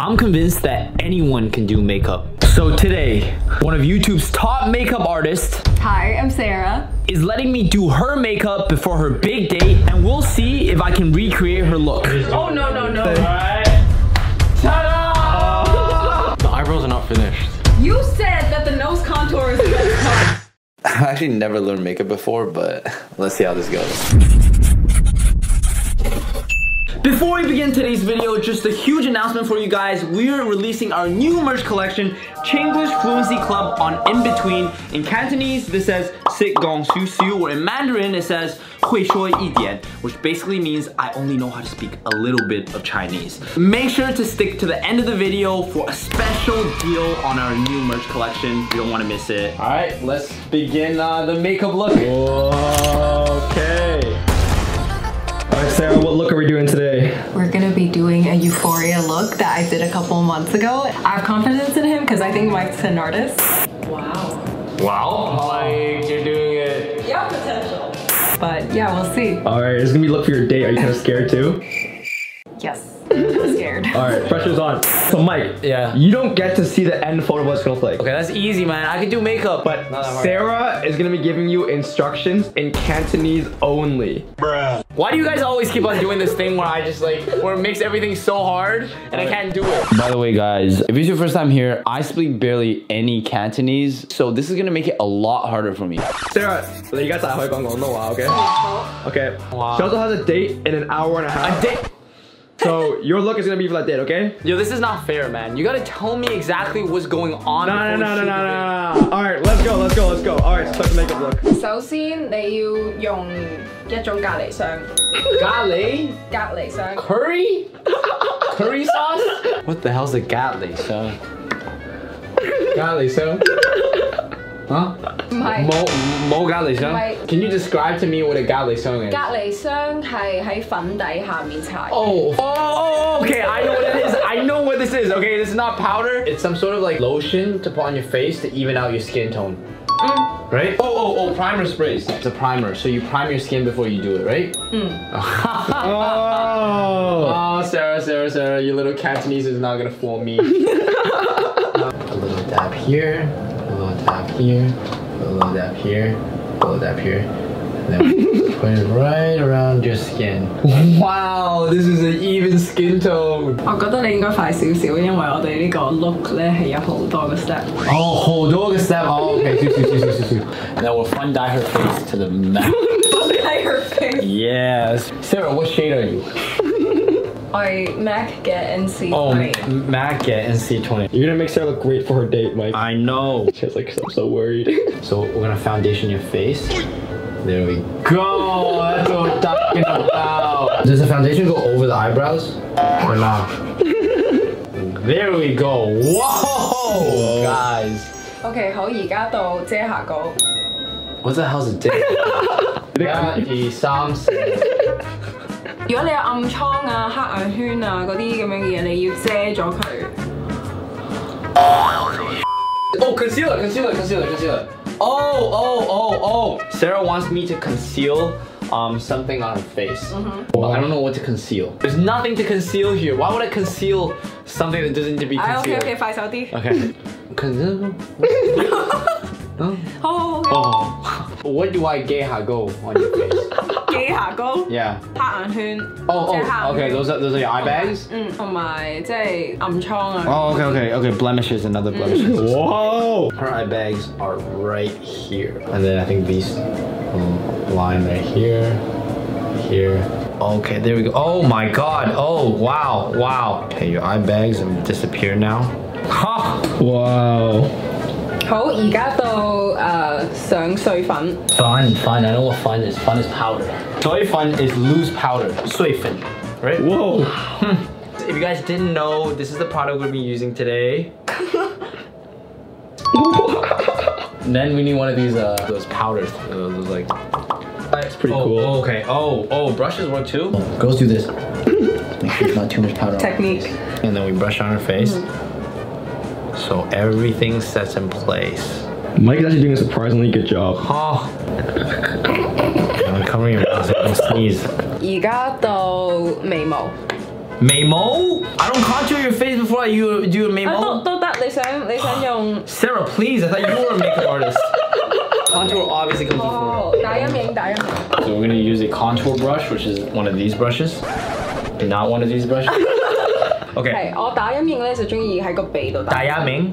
I'm convinced that anyone can do makeup. So today, one of YouTube's top makeup artists Hi, I'm Sarah. is letting me do her makeup before her big date and we'll see if I can recreate her look. Oh, no, no, no. Ta-da! The eyebrows are not finished. You said that the nose contour is the best part. I've actually never learned makeup before, but let's see how this goes. Before we begin today's video, just a huge announcement for you guys. We are releasing our new merch collection, Chinglish Fluency Club on In Between. In Cantonese, this says Sit Gong Su Su, or in Mandarin, it says Hui Shuo Yi Dian, which basically means I only know how to speak a little bit of Chinese. Make sure to stick to the end of the video for a special deal on our new merch collection. You don't want to miss it. All right, let's begin uh, the makeup look. Okay. All right, Sarah, what look are we doing today? We're gonna be doing a Euphoria look that I did a couple months ago. I have confidence in him because I think Mike's an artist. Wow. Wow. Like, you're doing it. Yeah, potential. But yeah, we'll see. All right, it's gonna be look for your date. Are you kind of scared too? Yes. I'm scared. All right, pressure's on. So Mike, yeah, you don't get to see the end photo of what's gonna play. Okay, that's easy, man. I can do makeup, but Sarah is gonna be giving you instructions in Cantonese only. Bruh. Why do you guys always keep on doing this thing where I just like, where it makes everything so hard and right. I can't do it? By the way, guys, if it's your first time here, I speak barely any Cantonese, so this is gonna make it a lot harder for me. Sarah, okay? Okay. Wow. She also has a date in an hour and a half. A date? So your look is gonna be for that date, okay? Yo, this is not fair, man. You gotta tell me exactly what's going on. No, before no, we no, no, shoot no, the no, no. All right, let's go, let's go, let's go. All right, start the makeup look. 首先你要用一种隔离霜， video. Gale? 隔离霜 Curry? Curry sauce? What the hell's a gale, son? Gale, son? Huh? 唔 系 Mo, mo gale, son? Wait. Can you describe to me what a gale song is? 隔离霜系喺粉底下面搽。 Oh, oh, oh, okay, I know what it is. I know what this is. Okay, this is not powder. It's some sort of like lotion to put on your face to even out your skin tone. Right? Oh, oh, oh, primer sprays. It's a primer, so you prime your skin before you do it, right? Oh. Oh, Sarah, Sarah, Sarah, your little Cantonese is not gonna fool me. a little dab here, a little dab here, a little dab here, a little dab here. And then put it right around your skin. Wow, this is an even skin tone. 我觉得你应该快少少，因为我哋呢个 look 咧系有好多个 step。 Oh, hold on a step. Oh, okay. Two, two, two, two, two, two. And then we'll fun dye her face to the max. Dye her face。 yes. Sarah, what shade are you? 我系 MAC 嘅 NC Oh, 20 MAC NC20. You're gonna make Sarah look great for her date, Mike. I know. She's like, I'm so worried. So we're gonna foundation your face. There we go. That's what we're talking about. Does the foundation go over the eyebrows or not? There we go. Whoa, guys. OK，好，而家到遮瑕膏。 What the hell's a dick? 一二三四。 如果你有暗疮啊、黑眼圈啊嗰啲咁样嘅嘢，你要遮咗佢。 Oh, concealer, concealer, concealer, concealer. Oh, oh, oh, oh. Sarah wants me to conceal um something on her face. Well, I don't know what to conceal. There's nothing to conceal here. Why would I conceal something that doesn't need to be 唉 concealed? ，OK OK，快手啲。 Okay. Conceal. 好好好， Oh. What do I get go on your face? 遮瑕膏、 Yeah. 黑眼圈。 Oh, 遮瑕 oh, okay. Those are those are your eye bags. 嗯，同埋即系暗疮啊。 Oh, okay, okay, okay. Blemishes, another blemishes. Whoa. Her eye bags are right here. And then I think these um, line right here, here. Okay, there we go. Oh my god. Oh, wow, wow. Okay, your eye bags have disappeared now. Ha! Wow. 好，而家到诶上碎粉。 Fun, fun. I know what fun is. Fun is powder. Soy fun is loose powder. Soy fun, right? Whoa. If you guys didn't know, this is the product we'll be using today. And then we need one of these uh those powders. Those, those like That's pretty oh, cool. oh, okay. Oh, oh, brushes work too. Girls do this. Make sure it's not too much powder. on her Technique. face. And then we brush on her face. So everything sets in place. Mike is actually doing a surprisingly good job. Oh. I'm covering your mouth so you can sneeze. 而家到眉毛。 Memo? I don't contour your face before I you do a 啊 memo. 都都得，你想你想用 Sarah, please. I thought you were a makeup artist. Contour obviously comes before. 哦打阴影打阴影。 So we're gonna use a contour brush, which is one of these brushes, not one of these brushes. Okay. 系我打阴影咧就中意喺个鼻度打。 Diaming.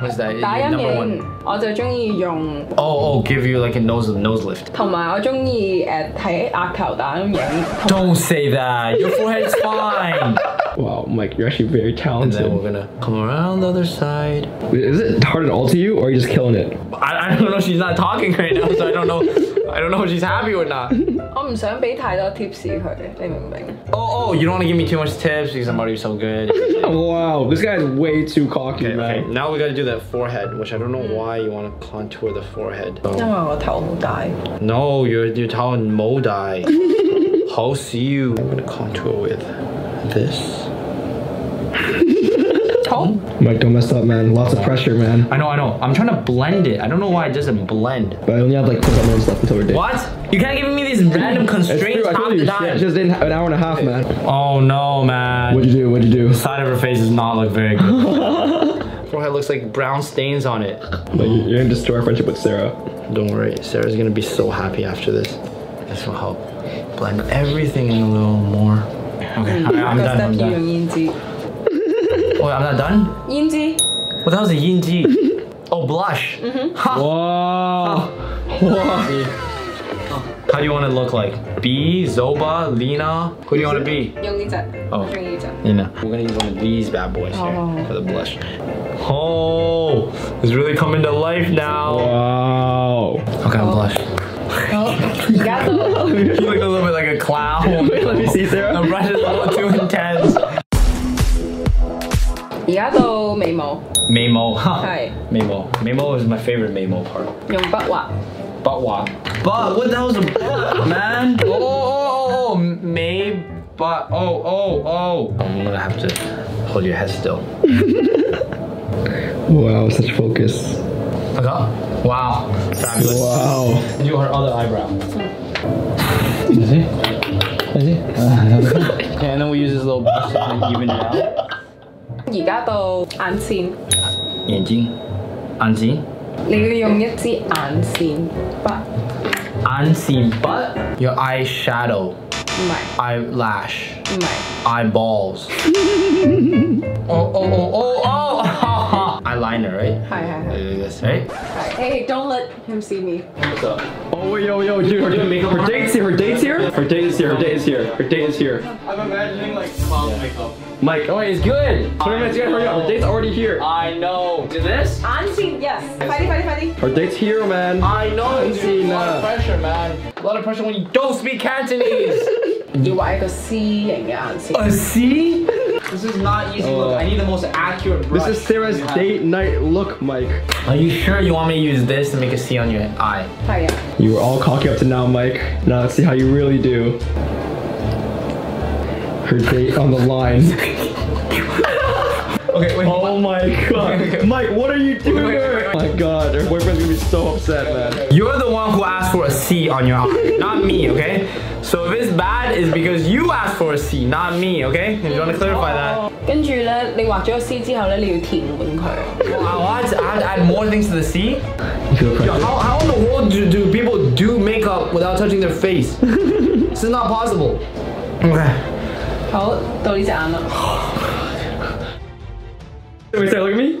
What's that? 打阴 Number 影 one. 我就中意用， Oh, oh, give you like a nose nose lift. 同埋我中意诶喺额头打阴影。 Don't say that. Your forehead's fine. Wow, Mike, you're actually very talented. And then we're gonna come around the other side. Is it hard at all to you, or are you just killing it? I, I don't know. She's not talking right now, so I don't know. I don't know if she's happy or not. 我唔想俾太多 tips 佢，你明唔明？Oh oh, you don't want to give me too much tips because I'm already so good. wow, this guy is way too cocky, okay, man. Okay. Now we gotta do that forehead, which I don't know why you want to contour the forehead. So. 因為我頭好大。No, your you? I'm gonna contour with this. 好，Mike, hmm? don't mess up, man. Lots of pressure, man. I know, I know. I'm trying to blend it. I don't know why it doesn't blend. But I only have like 45 minutes left until we're done. What? You can't give me these random It's constraints true, I half told the you. time. Just in an hour and a half, man. Oh no, man. What'd you do? What'd you do? The side of her face does not look very good. Forehead looks like brown stains on it. Like, you're gonna destroy our friendship with Sarah. Don't worry, Sarah's gonna be so happy after this. This will help blend everything in a little more. Okay. Mm. I, am done. I'm done. Yinzi. I'm not done? Yinzi. What the hell is a oh, blush. Mm -hmm. Whoa. Whoa. How do you want to look like? B, Zoba, Lena? Who do you want to be? Youngita. Oh. You know. We're going to use one of these bad boys here oh. for the blush. Oh, it's really coming to life now. Wow. Okay, oh. blush. 好，而家到 You look a little bit like a clown. Wait, let me see, Sarah. The brush is a little too intense. 而家到眉毛， Memo, huh? Hi. Memo. Memo is my favorite Memo part. 用笔画。 But what? But what the hell's a but, man? Oh, oh, oh, oh, may, but, oh, oh, oh. I'm gonna have to hold your head still. Wow, such focus. Look up. Wow. Fabulous. Wow. Do her other eyebrow. Is it? Is it? okay, and then we use this little brush to kind of even it out. 而家到眼线，眼睛，眼睛，你要用一支眼线笔，眼线笔。Your eyeshadow, 唔系 eyelash, 唔系， eyeballs. oh, oh, oh, oh, oh. eyeliner, right? Hi, hi, hi. Yes, right? Hi. Hey, don't let him see me. What's up? Oh, yo, yo, dude, her, her date's here, her date's here? Her date is here, her date is here, her date is here. I'm imagining like clown yeah. makeup. Mike, oh, it's good. 20 minutes, you gotta hurry up. Her date's already here. I know. Do this? Unseen, yes. Fighty, fighty, fighty. Her date's here, man. I know, Unseen, dude. A lot of pressure, man. A lot of pressure when you don't speak Cantonese. Do I go see and unseen? A see? This is not easy. Look, I need the most accurate brush. This is Sarah's date night look, Mike. Are you sure you want me to use this to make a C on your eye? 係啊，You were all cocky up to now, Mike. Now let's see how you really do. Her date on the line. Okay, wait. Oh my god. Mike, what are you doing? Wait, wait, wait, Oh my god, her boyfriend's gonna be so upset, man. You're the one who asked for a C on your eye, not me, okay? So if it's bad, it's because you asked for a C, not me, okay? If you want to clarify that. 跟住咧，你画咗个 C 之后咧，你要填满佢。 I want to add, add more things to the C? You feel pressure? How, how in the world do, do people do makeup without touching their face? this is not possible. Okay. 好，到呢只眼啦。 Wait, Sarah, look at me.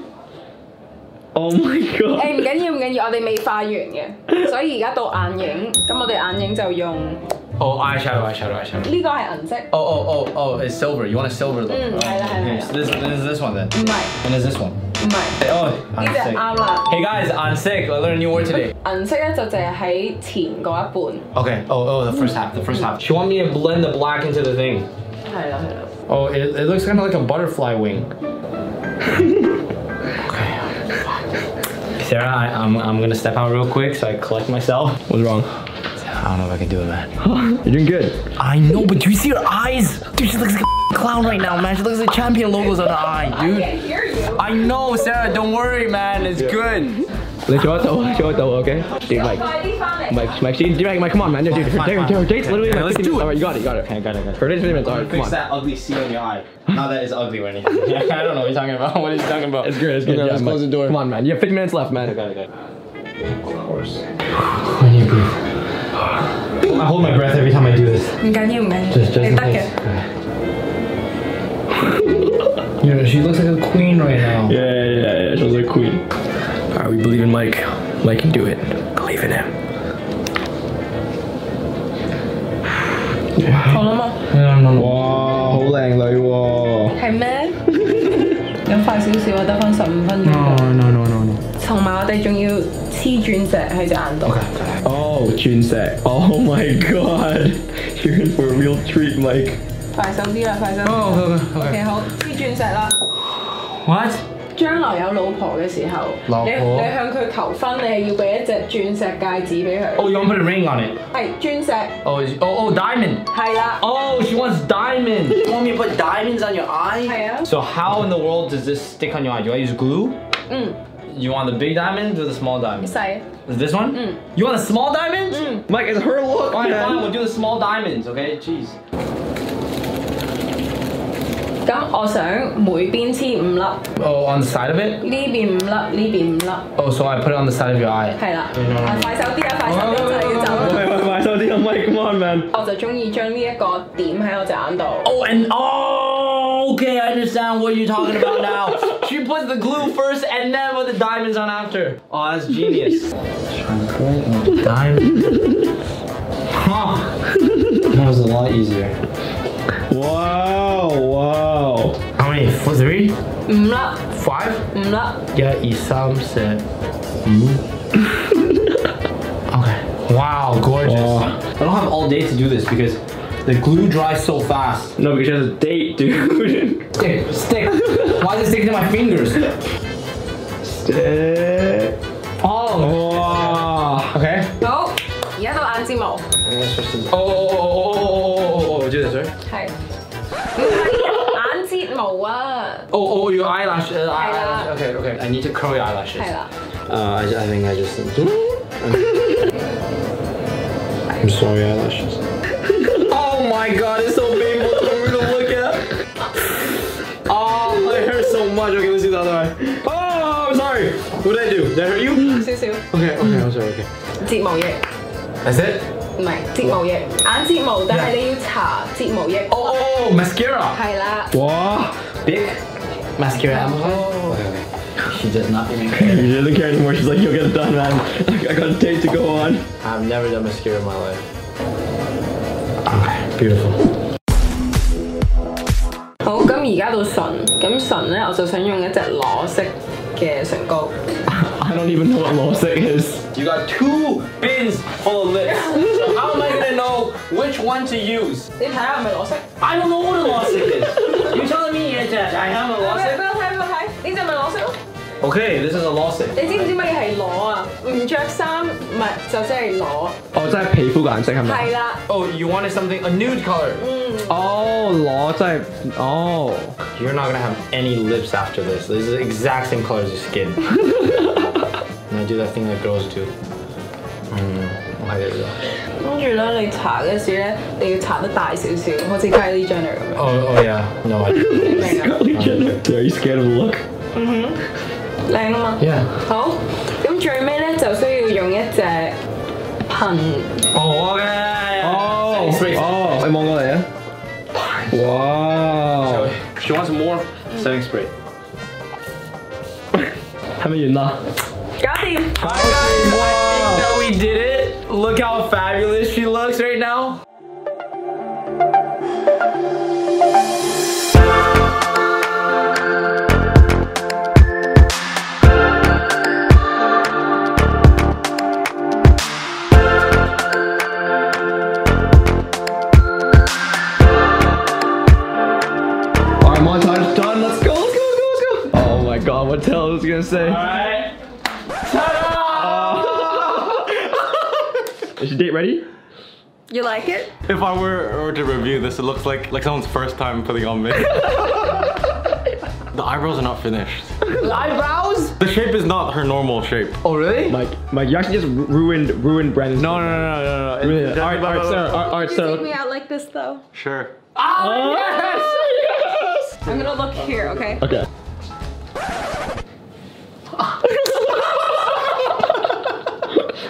Oh my god. 诶唔紧要唔紧要，我哋未化完嘅，所以而家到眼影，咁我哋眼影就用呢 Oh, eyeshadow, eyeshadow, eyeshadow. 个系银色， Oh, oh, oh, oh, it's silver. You want a silver look? Mm, Oh, I know, I know. okay, so this, this is this one then. 唔系 And is this one? 唔系， Oh, 呢 I'm 只 sick. 啱啦。 Hey guys, I'm sick. I learned a new word today. 银色咧就净系喺前嗰一半， Okay. Oh, oh, the first half. The first half. She want me to blend the black into the thing. 系啦系啦。 Oh, it, it looks kind of like a butterfly wing. okay. Sarah, I, am I'm, I'm gonna step out real quick so I collect myself. What's wrong? I don't know if I can do it, man. You're doing good. I know, but do you see her eyes? Dude, she looks like a clown right now, man. She looks like champion logos on her eye, dude. I can hear you. I know, Sarah. Don't worry, man. It's yeah. good. Let's show it, the okay? Dude, like... Mike, Mike, Jaden, Mike, Mike, come on, man. No, dude, Jaden, literally. Jaden, literally like 50 minutes. All right, you got it, you got it. Okay, got it, got it. For 50 minutes, all right, come on. Fix that ugly C on your eye. Not that it's ugly or anything. I don't know what you're talking about. What are you talking about? It's good, it's good. Yeah, let's close the door. Come on, man. You have 50 minutes left, man. I got it, got it. Of course. I need to breathe. I hold my breath every time I do this. Got you, man. Just, just in case. You know she looks like a queen right now. Yeah, yeah, yeah, yeah. She looks like a queen. All right, we believe in Mike. Mike can do it. Believe in him. 好啦嘛，哇，好靚女喎！係咩？咁快少少啊，得翻十五分鐘。no no no no。同埋我哋仲要黐鑽石喺隻眼度。Oh, Junsek. Oh my god. You're in for a real treat, Mike. 快手啲啦，快手，OK OK OK，好，黐鑽石啦。What？将来有老婆嘅时候，老婆你你向佢求婚，你系要俾一只钻石戒指俾佢。 Oh, you want to put a ring on it? 系钻石， Oh, is, oh, oh, diamond. 系啦， Oh, she wants diamonds. You want me to put diamonds on your eye? 系啊。 So how in the world does this stick on your eye? Do I use glue? 嗯， You want the big diamonds or the small diamonds? 细。 Is this one? You want the small diamonds? Mike, it's her look, Fine, fine, man. we'll do the small diamonds, okay? Jeez. 咁我想每边黐五粒，呢 Oh, on the side of it? 边五粒，呢边五粒， Oh, so I put it on the side of your eye. 系啦。啊，快手啲啊，快手啲就系要走啦。Wait, wait, wait, something. Mike, come on, man. 我就中意将呢一个点喺我只眼度。 Oh, and oh, okay, I understand what you're talking about now. she put the glue first and then put the diamonds on after. Oh, that's genius. Diamond. Huh. That was a lot easier. Wow, wow. How many? Four, three? 五粒， Five? 五粒， Yeah, Isam said. okay. Wow, gorgeous. Wow. I don't have all day to do this because the glue dries so fast. No, because she has a date, dude. Stick, stick. Why is it sticking to my fingers? Stick. Oh. Wow. Okay. 好，而家到眼睫毛， Oh, oh, oh, oh, oh, oh, oh, do this, right? 系。唔系 眼睫毛啊， Oh, oh, your eyelash. Uh, Eyelash. eyelash. Okay, okay. I need to curl your eyelashes. 系啦。 Uh, I, I think I just. I'm sorry, eyelashes. oh my god, it's so painful for me to look at. Oh, it hurts so much. Okay, let's do the other eye. Oh, I'm sorry. What did I do? Did I hurt you? 少少 Okay, okay, I'm sorry. Okay. 睫毛液， That's it? 唔系睫毛液，眼睫毛，但系你要搽睫毛液。 Oh, oh, oh, mascara. 系啦， Wow. Big mascara. Oh. Okay, okay. She does not even She care. doesn't care anymore. She's like, you'll get it done, man. I got a date to go on. I've never done mascara in my life. Okay, beautiful. 好，咁而家到唇，咁唇咧我就想用一只裸色嘅唇膏。 I don't even know what Losec is. You got two bins full of lips. so how am I gonna know which one to use? 你睇下系咪裸色？ I don't know what a lawsuit is. You telling me that I have a 俾 lawsuit? 我睇，俾我睇，呢只咪裸色咯。 Okay, this is a lawsuit. 你知唔知乜嘢系裸啊？唔着衫咪就即系裸。哦，真系皮肤嘅颜色系咪？系啦， Oh, you wanted something a nude color. 哦，攞真系哦。 You're not gonna have any lips after this. This is the exact same color as your skin. and I do that thing that girls do. Mm, Go. 跟住咧你搽嘅時咧，你要搽得大少少，好似 Kylie Jenner 咁樣。Oh, oh yeah. No, I. 明啊？Kylie Jenner. Are you scared of the look? 嗯哼靚啊嘛。Yeah. 好，咁最尾咧就需要用一隻噴 Oh, okay. 哦哦，你望過嚟啊！哇，She wants more setting spray. 係咪完啦？搞掂。That we did it. Look how fabulous she looks right now. Alright, montage done. Let's go, let's go, let's go, let's go. Oh my god, what the hell was gonna say? Date ready? You like it? If I were, were to review this, it looks like like someone's first time putting on makeup. The eyebrows are not finished. Eyebrows? The shape is not her normal shape. Oh, really? Mike, Mike, you actually just ruined ruined Brandon's. No, no, no, no, no, no. Really? It- All right, all right, Sarah. All right, all right, Take me out like this though. Sure. Oh, yes! I'm gonna look here, okay? Okay.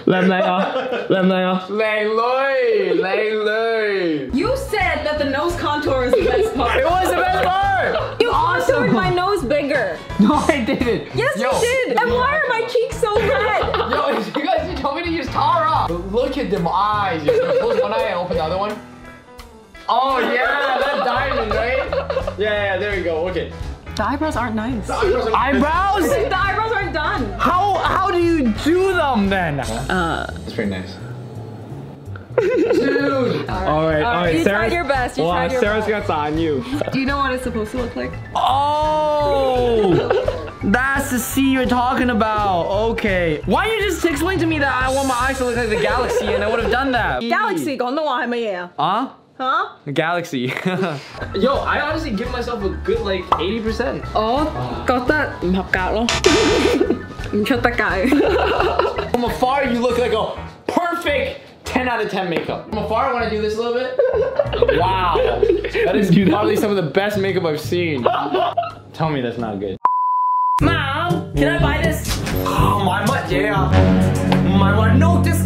Làm này à? Làm này à? Lay Loi! Lay Loi! You said that the nose contour is the best part. It was the best part! You contoured my nose bigger. No, I didn't. Yes, Yo. you did. And why are my cheeks so red? Yo, you guys you told me to use Tara. But look at them eyes. You're close one eye and open the other one. Oh yeah, that diamond, right? Yeah, yeah, there we go. Okay. The eyebrows aren't nice. Eyebrows? The eyebrows aren't done. How how do you do them then? It's pretty nice. Dude. All right, all right. you Sarah's, tried your best. You well, tried your Sarah's best. got on you. Do you know what it's supposed to look like? Oh, that's the C you're talking about. Okay. Why don't you just explain to me that I want my eyes to look like the galaxy and I would have done that? Galaxy 广东话系乜嘢啊？ Huh? Huh? Galaxy. Yo, I honestly give myself a good like 80%. 我觉得唔合格咯，唔出得界。 From afar, you look like a perfect 10 out of 10 makeup. From afar, I want to do this a little bit. Wow. That is probably some of the best makeup I've seen. Tell me that's not good. Mom, can I buy this? Oh, my butt, yeah. My butt, no discount,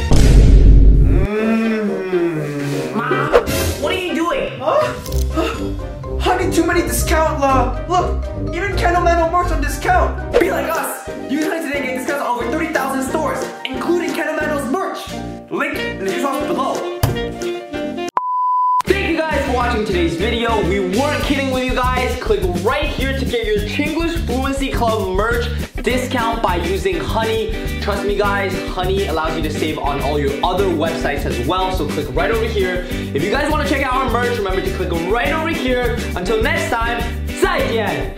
too many discount lah. Look, even Cantomando merch on discount. Be like us. Use Honey today get discounts on over 30,000 stores, including Cantomando's merch. Link in the description below. Thank you guys for watching today's video. We weren't kidding with you guys. Click right here to get your Chinglish Fluency Club merch discount by using Honey. Trust me guys, Honey allows you to save on all your other websites as well. So click right over here. If you guys want to check out our merch, remember to click right over here. Until next time, 再见!